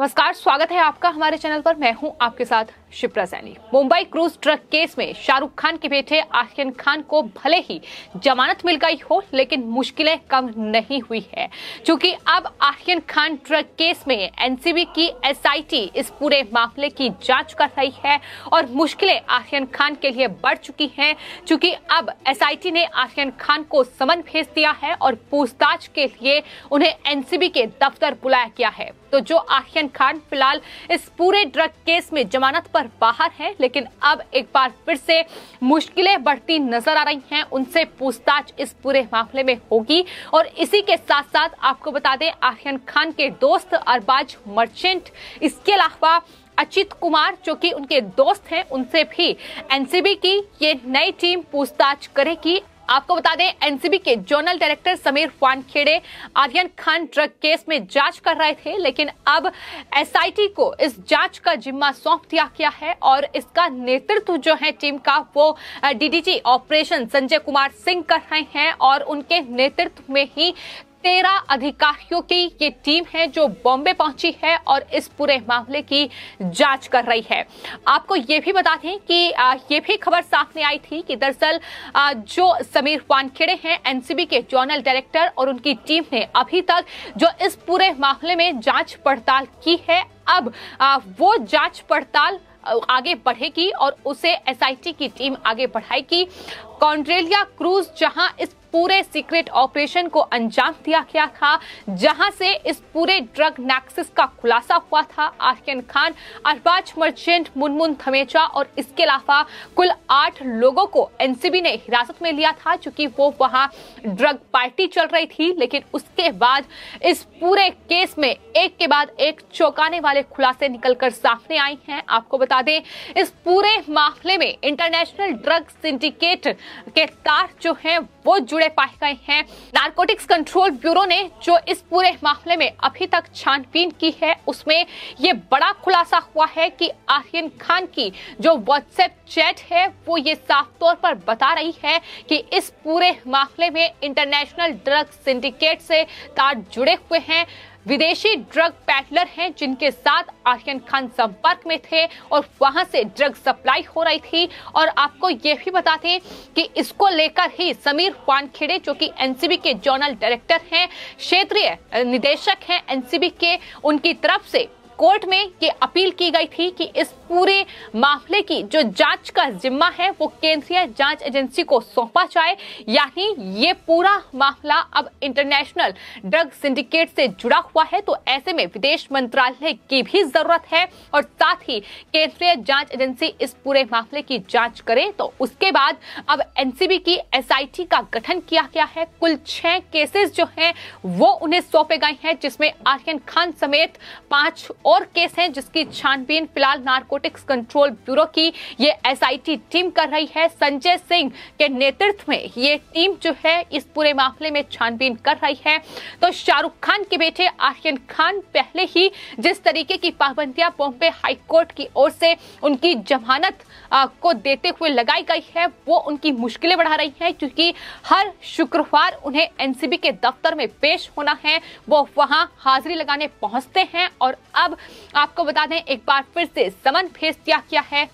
नमस्कार, स्वागत है आपका हमारे चैनल पर। मैं हूँ आपके साथ Shipra Saini. Mumbai cruise drug case में शाहरुख खान के बेटे आर्यन खान को भले ही जमानत मिल गई हो, लेकिन मुश्किलें कम नहीं हुई है। क्योंकि अब आर्यन खान ट्रक केस में एनसीबी की एसआईटी इस पूरे मामले की जाँच कर रही है और मुश्किलें आर्यन खान के लिए बढ़ चुकी हैं, क्योंकि अब एसआईटी ने आर्यन खान को समन भेज दिया है और पूछताछ के लिए उन्हें एनसीबी के दफ्तर बुलाया गया है। तो जो आर्यन खान फ़िलहाल इस पूरे ड्रग केस में जमानत पर बाहर है, लेकिन अब एक बार फिर से मुश्किलें बढ़ती नज़र आ रही हैं। उनसे पूछताछ इस पूरे मामले में होगी। और इसी के साथ साथ आपको बता दें, आर्यन खान के दोस्त अरबाज मर्चेंट, इसके अलावा अचित कुमार, जो कि उनके दोस्त हैं, उनसे भी एनसीबी की ये नई टीम पूछताछ करेगी। आपको बता दें, एनसीबी के zonal director Sameer Wankhede Aryan Khan drug case में जाँच कर रहे थे, लेकिन अब एसआईटी को इस जाँच का जिम्मा सौंप दिया गया है और इसका नेतृत्व जो है टीम का, वो डीडीजी ऑपरेशन संजय कुमार सिंह कर रहे हैं और उनके नेतृत्व में ही तेरह अधिकारियों की ये टीम है जो बॉम्बे पहुँची है और इस पूरे मामले की जाँच कर रही है। आपको ये भी बता दें कि ये भी खबर सामने आई थी कि दरअसल जो समीर वानखेड़े हैं, एनसीबी के जोनल डायरेक्टर और उनकी टीम ने अभी तक जो इस पूरे मामले में जाँच पड़ताल की है अब वो जाँच पड़ताल आगे बढ़ेगी और उसे एसआईटी की टीम आगे बढ़ाएगी। कॉन्ड्रेलिया क्रूज, जहाँ इस पूरे सीक्रेट ऑपरेशन को अंजाम दिया गया था, जहाँ से इस पूरे ड्रग नैक्सिस का खुलासा हुआ था। आर्यन खान, अरबाज मर्चेंट, मुनमुन थमेचा और इसके अलावा कुल आठ लोगों को एनसीबी ने हिरासत में लिया था क्योंकि वो वहाँ ड्रग पार्टी चल रही थी, लेकिन उसके बाद इस पूरे केस में एक के बाद एक चौंकाने वाले खुलासे निकलकर सामने आई हैं। आपको बता दें, इस पूरे मामले में इंटरनेशनल ड्रग सिंडिकेट के तार जो हैं, वो जुड़े पाए गए हैं। नारकोटिक्स कंट्रोल ब्यूरो ने जो इस पूरे मामले में अभी तक छानबीन की है, उसमें ये बड़ा खुलासा हुआ है कि आर्यन खान की जो व्हाट्सएप चैट है, वो ये साफ़ तौर पर बता रही है कि इस पूरे मामले में इंटरनेशनल ड्रग सिंडिकेट से तार जुड़े हुए हैं। विदेशी ड्रग पैडलर हैं जिनके साथ आर्यन खान संपर्क में थे और वहाँ से ड्रग सप्लाई हो रही थी। और आपको ये भी बता दें कि इसको लेकर ही समीर वानखेड़े, जो कि एनसीबी के जोनल डायरेक्टर हैं, क्षेत्रीय निदेशक हैं एनसीबी के, उनकी तरफ़ से कोर्ट में ये अपील की गई थी कि इस पूरे मामले की जो जाँच का जिम्मा है, वो केंद्रीय जाँच एजेंसी को सौंपा जाए। यानी ये पूरा मामला अब इंटरनेशनल ड्रग सिंडिकेट से जुड़ा हुआ है तो ऐसे में विदेश मंत्रालय की भी ज़रूरत है और साथ ही केंद्रीय जाँच एजेंसी इस पूरे मामले की जाँच करे। तो उसके बाद अब एनसीबी की एसआईटी का गठन किया गया है। कुल छह केसेस जो हैं, वो उन्हें सौंपे गए हैं, जिसमें आर्यन खान समेत पाँच और केस हैं जिसकी छानबीन फ़िलहाल नारकोटिक्स कंट्रोल ब्यूरो की ये एसआईटी टीम कर रही है। संजय सिंह के नेतृत्व में ये टीम जो है इस पूरे मामले में छानबीन कर रही है। तो शाहरुख खान के बेटे आर्यन खान पहले ही जिस तरीके की पाबंदियाँ बॉम्बे हाईकोर्ट की ओर से उनकी जमानत को देते हुए लगाई गई है, वो उनकी मुश्किलें बढ़ा रही है क्योंकि हर शुक्रवार उन्हें एनसीबी के दफ्तर में पेश होना है। वो वहाँ हाजिरी लगाने पहुँचते हैं और अब आपको बता दें एक बार फिर से समन भेज दिया गया है।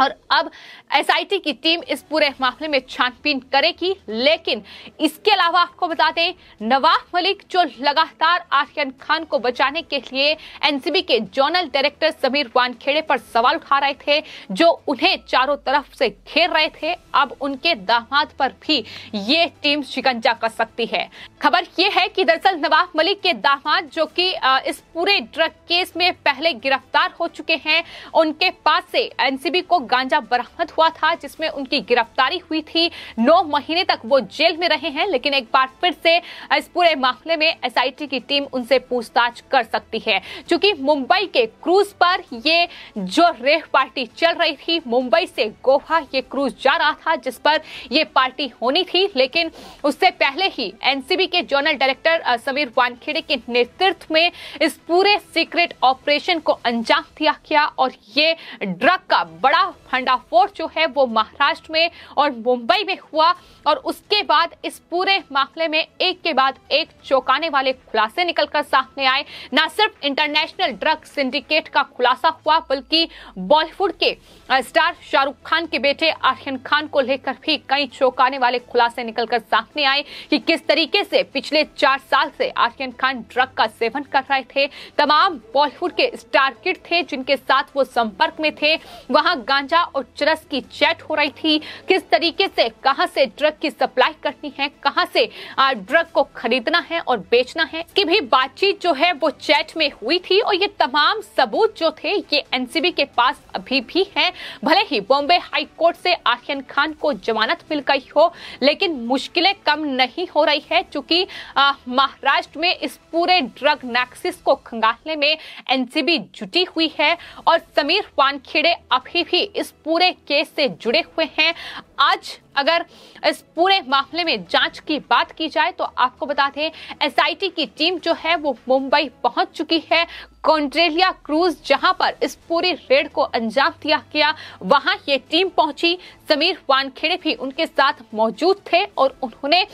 और अब एसआईटी की टीम इस पूरे मामले में छानबीन करेगी, लेकिन इसके अलावा आपको बता दें, नवाब मलिक, जो लगातार आर्यन खान को बचाने के लिए एनसीबी के जोनल डायरेक्टर समीर वानखेड़े पर सवाल उठा रहे थे, जो उन्हें चारों तरफ़ से घेर रहे थे, अब उनके दामाद पर भी ये टीम शिकंजा कर सकती है। खबर यह है कि दरअसल नवाब मलिक के दामाद, जो कि इस पूरे ड्रग केस में पहले गिरफ़्तार हो चुके हैं, उनके पास से एनसीबी को गांजा बरामद हुआ था, जिसमें उनकी गिरफ्तारी हुई थी। नौ महीने तक वो जेल में रहे हैं, लेकिन एक बार फिर से इस पूरे मामले में एसआईटी की टीम उनसे पूछताछ कर सकती है। क्योंकि मुंबई के क्रूज पर ये जो रेह पार्टी चल रही थी, मुंबई से गोवा ये क्रूज जा रहा था, जिस पर ये पार्टी होनी थी, लेकिन उससे पहले ही एनसीबी के जोनल डायरेक्टर समीर वानखेड़े के नेतृत्व में इस पूरे सीक्रेट ऑपरेशन को अंजाम दिया गया और ये ड्रग का बड़ा भंडाफोड़ जो है वो महाराष्ट्र में और मुंबई में हुआ और उसके बाद इस पूरे मामले में एक के बाद एक चौंकाने वाले खुलासे निकलकर सामने आए। न सिर्फ़ इंटरनेशनल ड्रग सिंडिकेट का खुलासा हुआ, बल्कि बॉलीवुड के स्टार शाहरुख खान के बेटे आर्यन खान को लेकर भी कई चौंकाने वाले खुलासे निकलकर सामने आए कि किस तरीके से पिछले चार साल से आर्यन खान ड्रग का सेवन कर रहे थे। तमाम बॉलीवुड के स्टार किड थे जिनके साथ वो संपर्क में थे। वहाँ गांजा और चरस की चैट हो रही थी। किस तरीके से, कहाँ से ड्रग की सप्लाई करनी है, कहाँ से ड्रग को खरीदना है और बेचना है की भी बातचीत जो है वो चैट में हुई थी और ये तमाम सबूत जो थे, ये एनसीबी के पास अभी भी है। भले ही बॉम्बे हाई कोर्ट से आर्यन खान को जमानत मिल गई हो, लेकिन मुश्किलें कम नहीं हो रही है क्योंकि महाराष्ट्र में इस पूरे ड्रग नैक्सिस को खंगालने में एनसीबी जुटी हुई है और समीर वानखेड़े अभी भी इस पूरे केस से जुड़े हुए हैं। आज अगर इस पूरे मामले में जाँच की बात की जाए तो आपको बता दें एसआईटी की टीम जो है, वो मुंबई पहुँच चुकी है। कॉन्ट्रेलिया क्रूज, जहाँ पर इस पूरी रेड को अंजाम दिया गया, वहाँ ये टीम पहुँची। समीर वानखेड़े भी उनके साथ मौजूद थे और उन्होंने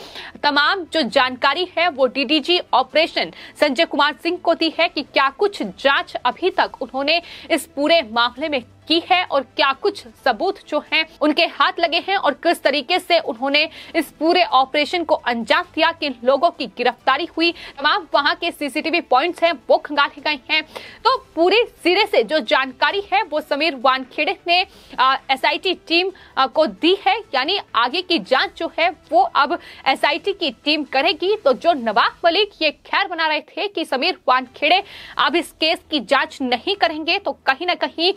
तमाम जो जानकारी है, वो डीडीजी ऑपरेशन संजय कुमार सिंह को दी है कि क्या कुछ जाँच अभी तक उन्होंने इस पूरे मामले में की है और क्या कुछ सबूत जो हैं उनके हाथ लगे हैं और किस तरीके से उन्होंने इस पूरे ऑपरेशन को अंजाम दिया कि लोगों की गिरफ्तारी हुई। तमाम वहाँ के सीसीटीवी पॉइंट्स हैं वो खंगाले गए हैं। तो पूरे सिरे से जो जानकारी है वो समीर वानखेड़े ने एसआईटी टीम आ, को दी है। यानी आगे की जाँच जो है वो अब एसआईटी की टीम करेगी। तो जो नवाब मलिक ये खैर बना रहे थे कि समीर वानखेड़े अब इस केस की जाँच नहीं करेंगे तो कहीं ना कहीं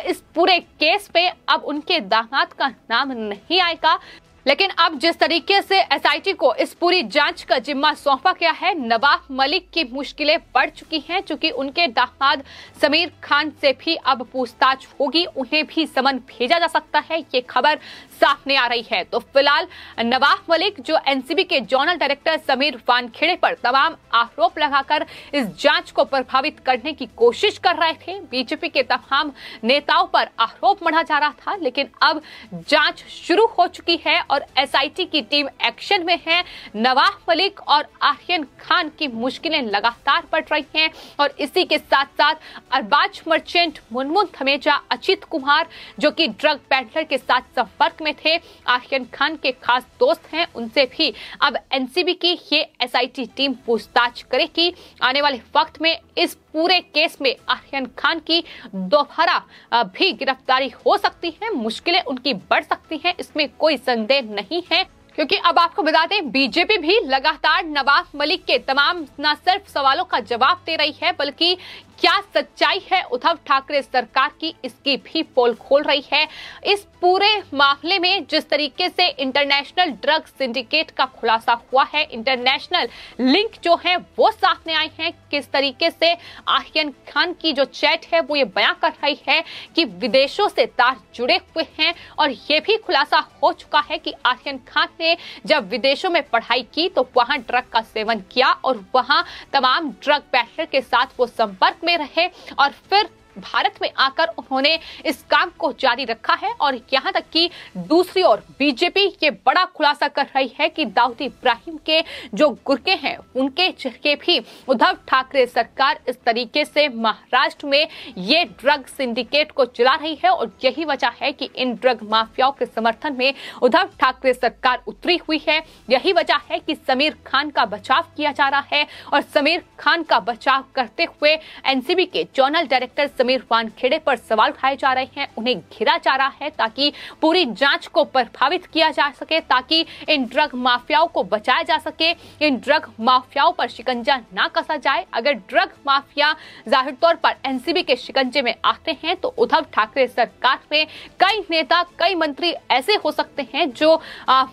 इस पूरे केस पे अब उनके दामाद का नाम नहीं आएगा। लेकिन अब जिस तरीके से एसआईटी को इस पूरी जाँच का जिम्मा सौंपा गया है, नवाब मलिक की मुश्किलें बढ़ चुकी हैं क्योंकि उनके दामाद समीर खान से भी अब पूछताछ होगी, उन्हें भी समन भेजा जा सकता है, ये खबर सामने आ रही है। तो फ़िलहाल नवाब मलिक, जो एनसीबी के जोनल डायरेक्टर समीर वानखेड़े पर तमाम आरोप लगाकर इस जाँच को प्रभावित करने की कोशिश कर रहे थे बीजेपी के तमाम नेताओं पर आरोप मढ़ा जा रहा था, लेकिन अब जाँच शुरू हो चुकी है और एसआईटी की टीम एक्शन में है। नवाब मलिक और आर्यन खान की मुश्किलें लगातार बढ़ रही हैं और इसी के साथ साथ अरबाज मर्चेंट मुनमुन थमेजा अचित कुमार, जो कि ड्रग पैडलर के साथ संपर्क में थे, आर्यन खान के खास दोस्त हैं, उनसे भी अब एनसीबी की ये एसआईटी टीम पूछताछ करेगी। आने वाले वक्त में इस पूरे केस में आर्यन खान की दोबारा भी गिरफ्तारी हो सकती है, मुश्किलें उनकी बढ़ सकती हैं, इसमें कोई संदेह नहीं है, क्योंकि अब आपको बता दें बीजेपी भी लगातार नवाब मलिक के तमाम, न सिर्फ़ सवालों का जवाब दे रही है, बल्कि क्या सच्चाई है? उद्धव ठाकरे सरकार की इसकी भी पोल खोल रही है। इस पूरे मामले में जिस तरीके से इंटरनेशनल ड्रग सिंडिकेट का खुलासा हुआ है, इंटरनेशनल लिंक जो है, वो सामने आए हैं। किस तरीके से आर्यन खान की जो चैट है, वो ये बयां कर रही है कि विदेशों से तार जुड़े हुए हैं और ये भी खुलासा हो चुका है कि आर्यन खान ने जब विदेशों में पढ़ाई की तो वहाँ ड्रग का सेवन किया और वहाँ तमाम ड्रग पैटर के साथ वो संपर्क में में रहे और फिर भारत में आकर उन्होंने इस काम को जारी रखा है और यहाँ तक कि दूसरी ओर बीजेपी ये बड़ा खुलासा कर रही है कि दाऊद इब्राहिम के जो गुर्के हैं, उनके के भी उद्धव ठाकरे सरकार इस तरीके से महाराष्ट्र में ये ड्रग सिंडिकेट को चला रही है और यही वजह है कि इन ड्रग माफियाओं के समर्थन में उद्धव ठाकरे सरकार उतरी हुई है। यही वजह है कि समीर खान का बचाव किया जा रहा है और समीर खान का बचाव करते हुए एनसीबी के जोनल डायरेक्टर समीर वानखेड़े पर सवाल उठाए जा रहे हैं। उन्हें घिरा जा रहा है ताकि पूरी जाँच को प्रभावित किया जा सके, ताकि इन ड्रग माफियाओं को बचाया जा सके। इन ड्रग माफियाओं पर शिकंजा ना कसा जाए। अगर ड्रग माफिया ज़ाहिर तौर पर एनसीबी के शिकंजे में आते हैं तो उद्धव ठाकरे सरकार में कई नेता, कई मंत्री ऐसे हो सकते हैं जो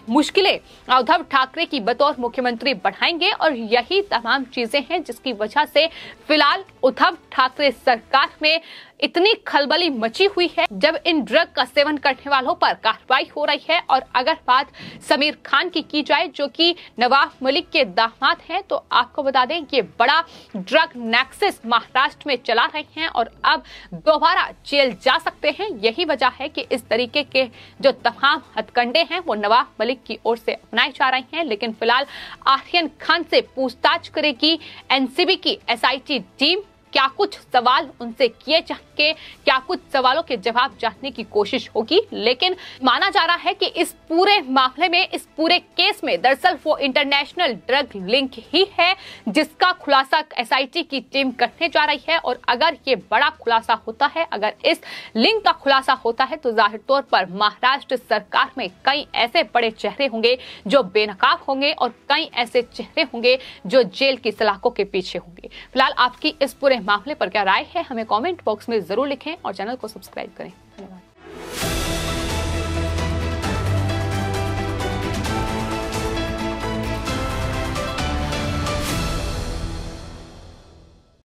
मुश्किलें उद्धव ठाकरे की बतौर मुख्यमंत्री बढ़ाएँगे। और यही तमाम चीज़ें हैं जिसकी वजह से फ़िलहाल उद्धव ठाकरे सरकार में इतनी खलबली मची हुई है, जब इन ड्रग का सेवन करने वालों पर कार्रवाई हो रही है, और अगर बात समीर खान की की जाए, जो कि नवाब मलिक के दामाद हैं तो आपको बता दें कि बड़ा ड्रग नेक्सिस महाराष्ट्र में चला रहे हैं, और अब दोबारा जेल जा सकते हैं। यही वजह है कि इस तरीके के जो तमाम हथकंडे हैं, वो नवाब मलिक की ओर से अपनाए जा रहे हैं। लेकिन फ़िलहाल आर्यन खान से पूछताछ करेगी एनसीबी की एसआईटी टीम क्या कुछ सवाल उनसे किए जाएँगे क्या कुछ सवालों के जवाब जानने की कोशिश होगी? लेकिन माना जा रहा है कि इस पूरे मामले में, इस पूरे केस में दरअसल वो इंटरनेशनल ड्रग लिंक ही है, जिसका खुलासा एसआईटी की टीम करने जा रही है। और अगर ये बड़ा खुलासा होता है, अगर इस लिंक का खुलासा होता है तो ज़ाहिर तौर पर महाराष्ट्र सरकार में कई ऐसे बड़े चेहरे होंगे जो बेनकाब होंगे और कई ऐसे चेहरे होंगे जो जेल की सलाखों के पीछे होंगे। फ़िलहाल आपकी इस पूरे मामले पर क्या राय है, हमें कॉमेंट बॉक्स में ज़रूर लिखें और चैनल को सब्सक्राइब करें। धन्यवाद।